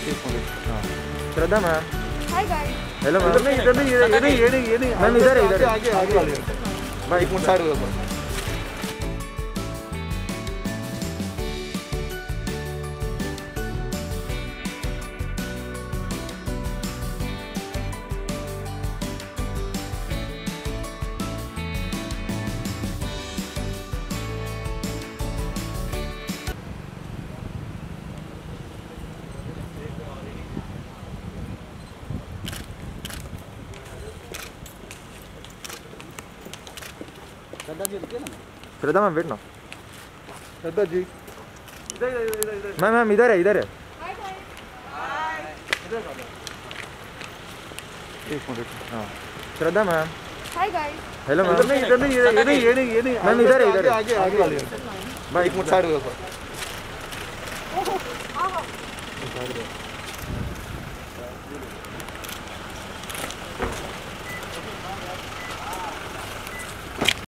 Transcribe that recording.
हाँ Shraddha ma'am hello ma'am इधर नहीं इधर नहीं ये नहीं ये नहीं मैम, इधर है, इधर आगे आगे आगे भाई एक मिनट साइड हो श्रद्धा मैम वेट ना श्रद्धा जी इधर इधर इधर इधर। मैम मैम इधर है इधर है। एक मिनट हाँ। Shraddha ma'am. Hi guys hello इधर मैम। नहीं इधर नहीं ये नहीं ये नहीं ये नहीं। मैम, इधर है, इधर है। आगे आगे आगे भाई एक मिनट साइड हो जाओ ओहो आओ